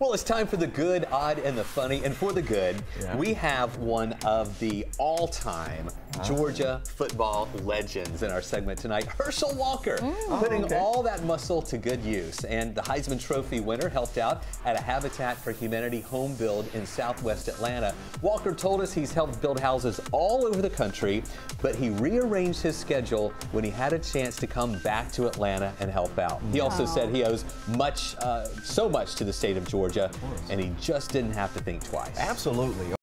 Well, it's time for the good, odd, and the funny. And for the good, Yeah. we have one of the all time Ah. Georgia football legends in our segment tonight, Herschel Walker, putting Oh, okay. all that muscle to good use. And the Heisman Trophy winner helped out at a Habitat for Humanity home build in southwest Atlanta. Walker told us he's helped build houses all over the country, but he rearranged his schedule when he had a chance to come back to Atlanta and help out. He also said he owes much, uh, so much to the state of Georgia, and he just didn't have to think twice. Absolutely.